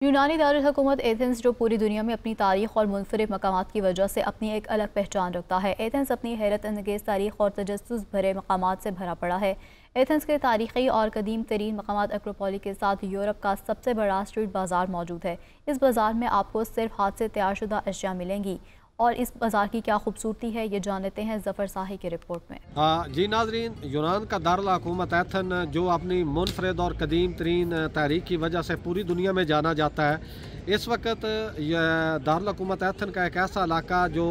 यूनानी दारकूमत एथेंस, जो पूरी दुनिया में अपनी तारीख और मुनफरद मकाम की वजह से अपनी एक अलग पहचान रखता है, एथेंस अपनी हैरत अंगेज़ तारीख और तजस भरे मकाम से भरा पड़ा है। एथेंस के तारीख़ी और कदीम तरीन मकाम एक्रोपोली के साथ यूरोप का सबसे बड़ा स्ट्रीट बाज़ार मौजूद है। इस बाज़ार में आपको सिर्फ़ हाथ से तैयार शुदा अशिया मिलेंगी। और इस बाज़ार की क्या खूबसूरती है ये जान लेते हैं जफ़र साहि की रिपोर्ट में। आ, जी नाजरीन यूनान का दारकूमत एथन जो अपनी मुनफरद और कदीम तरीन तहरीक की वजह से पूरी दुनिया में जाना जाता है इस वक्त दारकूमत एथन का एक ऐसा इलाका जो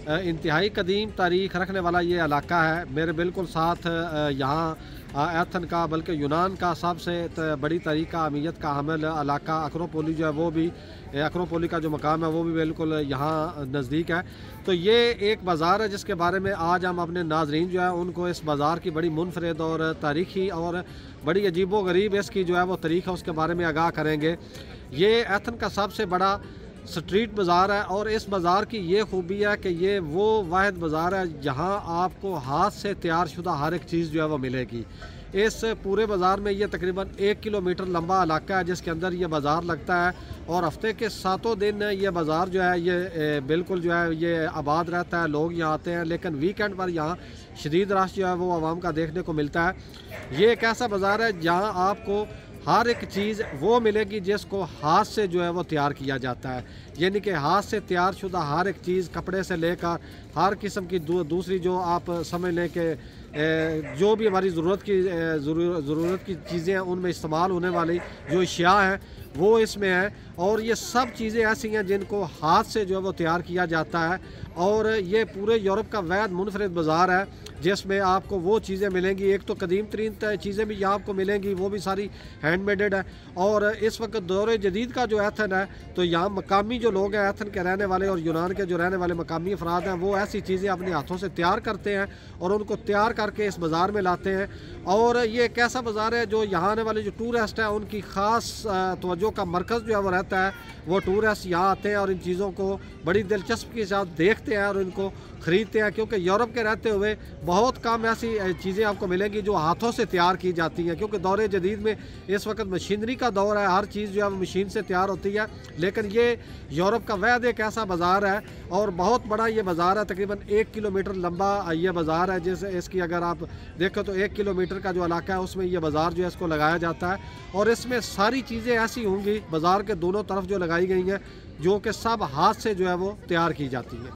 इंतहाई कदीम तारीख रखने वाला ये इलाका है। मेरे बिल्कुल साथ यहाँ एथन का बल्कि यूनान का सबसे बड़ी तारीख का अमीयत का हमल इलाका अक्रोपोली जो है, वो भी अक्रोपोली का जो मकाम है, वो भी बिल्कुल यहाँ नज़दीक है। तो ये एक बाज़ार है, जिसके बारे में आज हम अपने नाजरीन जो है, उनको इस बाज़ार की बड़ी मुनफरद और तारीखी और बड़ी अजीबो गरीब इसकी जो है, वो तारीख है, उसके बारे में आगाह करेंगे। ये एथन का सबसे बड़ा स्ट्रीट बाज़ार है और इस बाज़ार की ये खूबी है कि ये वो वाद बाज़ार है जहाँ आपको हाथ से तैयार शुदा हर एक चीज़ जो है वो मिलेगी। इस पूरे बाज़ार में ये तकरीबन एक किलोमीटर लंबा इलाका है जिसके अंदर ये बाज़ार लगता है और हफ़्ते के सातों दिन ये बाज़ार जो है ये बिल्कुल जो है ये आबाद रहता है, लोग यहाँ आते हैं, लेकिन वीकेंड पर यहाँ शदीद रश जो है वो आवाम का देखने को मिलता है। ये एक ऐसा बाज़ार है जहाँ आपको हर एक चीज़ वो मिलेगी जिसको हाथ से जो है वो तैयार किया जाता है। यानी कि हाथ से तैयार शुदा हर एक चीज़ कपड़े से लेकर हर किस्म की दू, दूसरी जो आप समझ लें कि जो भी हमारी ज़रूरत की ज़रूरत की चीज़ें हैं उनमें इस्तेमाल होने वाली जो अशिया हैं वो इसमें है। और ये सब चीज़ें ऐसी हैं जिनको हाथ से जो है वो तैयार किया जाता है। और ये पूरे यूरोप का वैध मुनफरद बाज़ार है। जिसमें आपको वो चीज़ें मिलेंगी। एक तो कदीम तरीन चीज़ें भी यहाँ आपको मिलेंगी, वो भी सारी हैंड मेडेड है। और इस वक्त दौर जदीद का जो एथन है तो यहाँ मकामी जो लोग हैं एथन के रहने वाले और यूनान के जो रहने वाले मकामी अफराद हैं, वो ऐसी चीज़ें अपने हाथों से तैयार करते हैं और उनको तैयार करके इस बाज़ार में लाते हैं। और ये एक ऐसा बाज़ार है जो यहाँ आने वाले जो टूरिस्ट हैं, उनकी ख़ास तोज्जो का मरकज़ जो है वो रहता है, वो टूरिस्ट यहाँ आते हैं और इन चीज़ों को बड़ी दिलचस्पी के साथ देखते हैं और इनको ख़रीदते हैं। क्योंकि यूरोप के रहते हुए बहुत कम ऐसी चीज़ें आपको मिलेंगी जो हाथों से तैयार की जाती हैं, क्योंकि दौरे जदीद में इस वक्त मशीनरी का दौर है, हर चीज़ जो है मशीन से तैयार होती है। लेकिन ये यूरोप का वैद एक ऐसा बाज़ार है और बहुत बड़ा ये बाज़ार है, तकरीबन एक किलोमीटर लंबा ये बाज़ार है, जैसे, इसकी अगर आप देखो तो एक किलोमीटर का जो इलाका है, उसमें ये बाज़ार जो है इसको लगाया जाता है। और इसमें सारी चीज़ें ऐसी होंगी, बाज़ार के दोनों तरफ़ जो लगाई गई हैं, जो कि सब हाथ से जो है वो तैयार की जाती है।